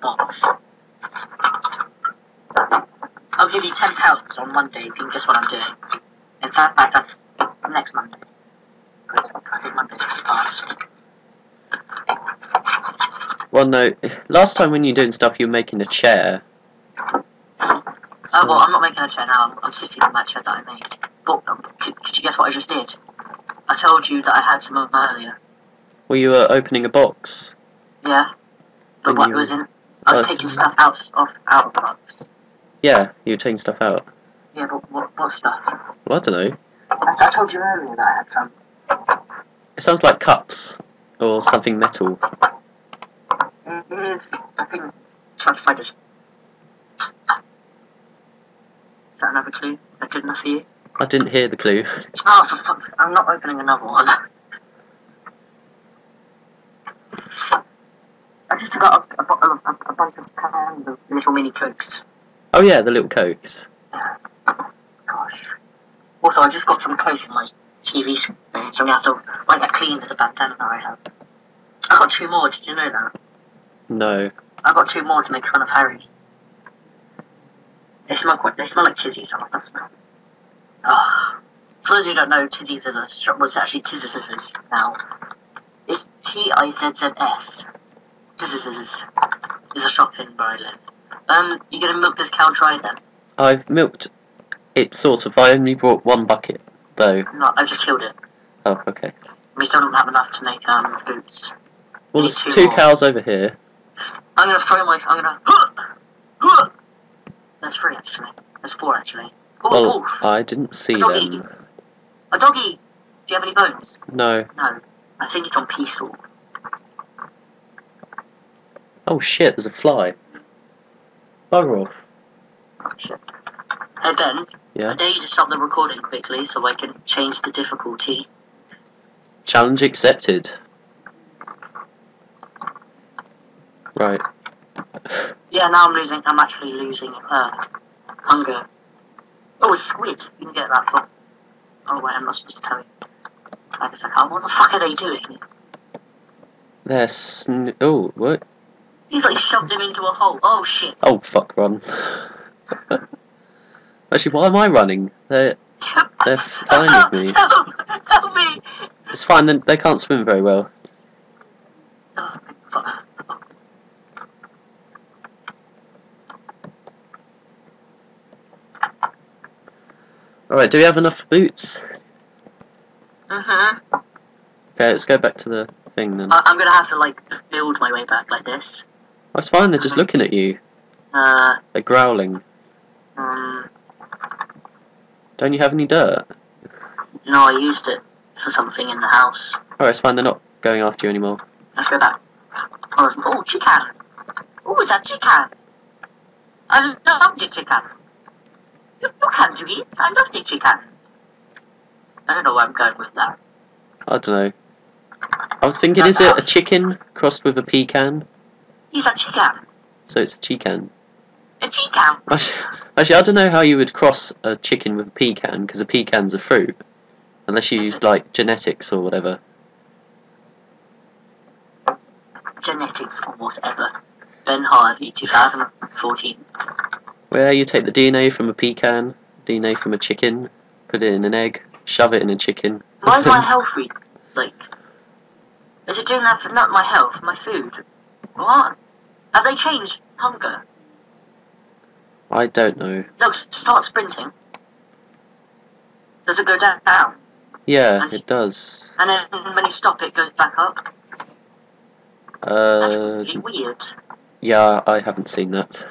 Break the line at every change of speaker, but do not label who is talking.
box. I'll give you ten pounds on Monday if you can guess what I'm doing. In fact, that's next Monday. I think Monday's.
Well, no. Last time when you were doing stuff, you were making a chair.
Oh well, I'm not making a chair now. I'm, I'm sitting in that chair that I made. But um, could, could you guess what I just did? I told you that I had some of earlier.
Well, you were opening a box.
Yeah. But
And
what
you-
was in? I was
Oh.
taking stuff out of out of the.
Yeah, you were taking stuff out.
Yeah, but what what stuff?
Well, I don't know.
I, I told you earlier that I had some.
It sounds like cups or something metal.
It is, I think, classified as. Is that another clue? Is that good enough for you?
I didn't hear the clue.
Oh, for fuck's I'm not opening another one. I just got a, a, a, a bunch of cans of little mini cokes.
Oh yeah, the little cokes.
Gosh. Also, I just got some clothes from my TV screen, so I'm gonna have to wipe that clean with the bandana I have. I got two more, did you know that?
No.
I got two more to make fun of Harry. They smell quite, they smell like tizzies, I like that smell. Ah. For those who don't know, tizzies is a shop, was actually Tizzazz now. It's T-I-Z-Z-S. Tizzazz is a shop in where I live. Um, you gonna milk this cow dry then?
I've milked it sort of. I only brought one bucket, though.
No, I just killed it.
Oh, okay.
We still don't have enough to make, um, boots.
Well, there's
two
two cows over here.
I'm gonna throw my, I'm gonna, There's three actually. There's four actually. Ooh,
Well, I didn't see
Doggy.
them.
a doggy! Do you have any bones?
No.
No. I think it's on peaceful.
Oh shit, there's a fly. Bugger off.
Oh shit. Hey Ben,
Yeah.
I dare you to stop the recording quickly so I can change the difficulty.
Challenge accepted. Right.
Yeah, now I'm losing, I'm actually losing, uh, hunger. Oh, a squid! You can get that from. Oh wait, I'm not supposed to tell you. I guess I can't. What the fuck are they doing?
They're sn- Oh, what?
He's like shoved him into a hole. Oh shit.
Oh, fuck, run. Actually, why am I running? They're, they're fine with me.
Help! Help me!
It's fine, they, they can't swim very well.
Oh, fuck.
Alright, do we have enough boots?
Uh-huh.
Okay, let's go back to the thing then.
I- I'm gonna have to like build my way back like this.
That's fine, they're just looking at you.
Uh,
They're growling.
um,
Don't you have any dirt?
no, I used it for something in the house.
Alright, it's fine, they're not going after you anymore.
Let's go back. Oh, oh chicken! Oh, is that chicken? I love the chicken. You, you can do it. I love the chicken. I don't know where I'm going with that.
I don't know. I'm thinking, is
That's
it a chicken crossed with a pecan?
He's a chicken.
So it's a chicken.
A chicken.
Actually, actually, I don't know how you would cross a chicken with a pecan, because a pecan's a fruit. Unless you used, like, genetics or whatever.
Genetics or whatever. Ben Harvey, 2014.
Where you take the DNA from a pecan, DNA from a chicken, put it in an egg, shove it in a chicken.
Why is my health re- like? Is it doing that for not my health, my food? What? Have they changed hunger?
I don't know.
Look, start sprinting. Does it go down? down?
Yeah, it does.
And then when you stop, it goes back up.
Uh, That's
really weird.
yeah, I haven't seen that.